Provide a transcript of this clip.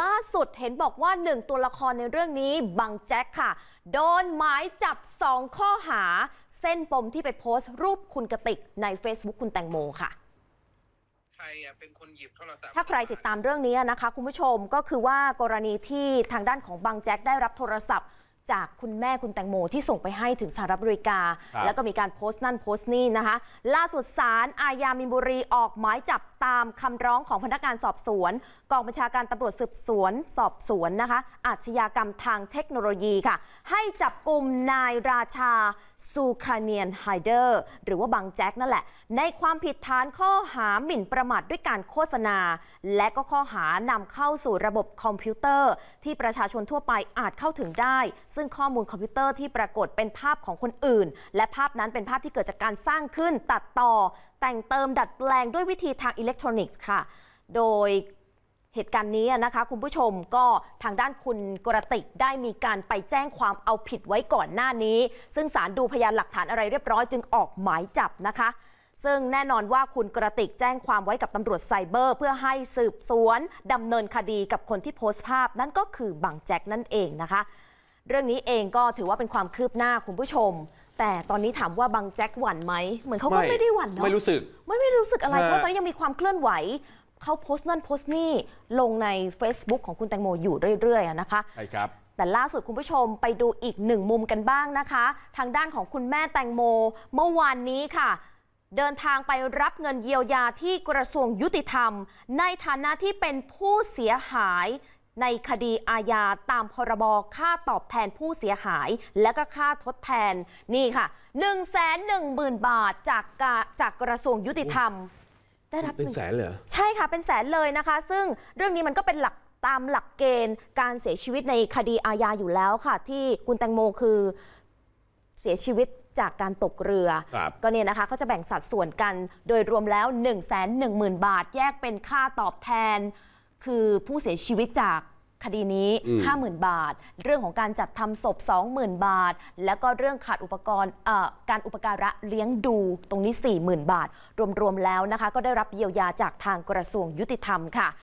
ล่าสุดเห็นบอกว่าหนึ่งตัวละครในเรื่องนี้บังแจ็คค่ะ โดนหมายจับสองข้อหา เส้นปมที่ไปโพสต์รูปคุณกติกใน Facebook คุณแตงโมค่ะใครอะเป็นคนหยิบโทรศัพท์ถ้าใครติดตามเรื่องนี้นะคะ คุณผู้ชมก็คือว่ากรณีที่ทางด้านของบังแจ็คได้รับโทรศัพท์ จากคุณแม่คุณแตงโมที่ส่งไปให้ถึงสหรัฐอเมริกาครับแล้วก็มีการโพสต์นั่นโพสต์นี่นะคะ ล่าสุดศาลอาญามินบุรีออกหมายจับตามคำร้องของพนักงานสอบสวน กองบัญชาการตำรวจสืบสวน สอบสวนนะคะ อาชญากรรมทางเทคโนโลยีค่ะ ให้จับกลุ่มนายราชาซูคาเนียนไฮเดอร์หรือว่าบังแจ็คนั่นแหละ ในความผิดฐานข้อหาหมิ่นประมาทด้วยการโฆษณา และก็ข้อหานำเข้าสู่ระบบคอมพิวเตอร์ ที่ประชาชนทั่วไปอาจเข้าถึงได้ซึ่งข้อมูลคอมพิวเตอร์ที่ปรากฏเป็นภาพของคนอื่น และภาพนั้นเป็นภาพที่เกิดจากการสร้างขึ้นตัดต่อ แต่งเติมดัดแปลงด้วยวิธีทางอิเล็กทรอนิกส์ค่ะ โดยเหตุการณ์นี้นะคะคุณผู้ชมก็ทางด้านคุณกระติกได้มีการไปแจ้งความเอาผิดไว้ก่อนหน้านี้ ซึ่งสารดูพยานหลักฐานอะไรเรียบร้อยจึงออกหมายจับนะคะ ซึ่งแน่นอนว่าคุณกระติกแจ้งความไว้กับตำรวจไซเบอร์ เพื่อให้สืบสวนดำเนินคดีกับคนที่โพสต์ภาพ นั่นก็คือบังแจ็คนั่นเองนะคะ เรื่องนี้เองก็ถือว่าเป็นความคืบหน้าคุณผู้ชม แต่ตอนนี้ถามว่าบังแจ็คหวั่นไหมเหมือนเขาก็ไม่ได้หวั่นเนาะไม่รู้สึกไม่ไม่รู้สึกอะไรฮะเพราะตอนนี้ยังมีความเคลื่อนไหวเขาโพสต์นั่นโพสต์นี่ลงใน Facebook ของคุณแตงโมอยู่เรื่อยๆอะนะคะใช่ครับแต่ล่าสุดคุณผู้ชมไปดูอีกหนึ่งมุมกันบ้างนะคะ ทางด้านของคุณแม่แตงโม เมื่อวานนี้ค่ะ เดินทางไปรับเงินเยียวยาที่กระทรวงยุติธรรม ในฐานะที่เป็นผู้เสียหาย ในคดีอาญาตามพรบค่าตอบแทนผู้เสียหาย และก็ค่าทดแทนนี่ค่ะ 1 1 0 0 0 0บาทจากกาจากกระทรวงยุติธรรม ได้รับเป็นหงแสนเลยเหรอใช่ค่ะเป็นแสนเลยนะคะ ซึ่งเรื่องนี้มันก็เป็นหลักตามหลักเกณฑ์ การเสียชีวิตในคดีอาญาอยู่แล้วค่ะ ที่คุณแตงโมคือเสียชีวิตจากการตกเรือครับก็เนี่ยนะคะเขาจะแบ่งสัดส่วนกันโดยรวมแล้ว 1 1 0 0 0 0 บาท แยกเป็นค่าตอบแทน คือผู้เสียชีวิตจากคดีนี้อืม50,000 บาท เรื่องของการจัดทำศพ 20,000 บาท แล้วก็เรื่องขาดอุปกรณ์เอ่อการอุปการะเลี้ยงดูตรงนี้ 40,000 บาท รวม ๆ แล้วนะคะ ก็ได้รับเยียวยาจากทางกระทรวงยุติธรรมค่ะ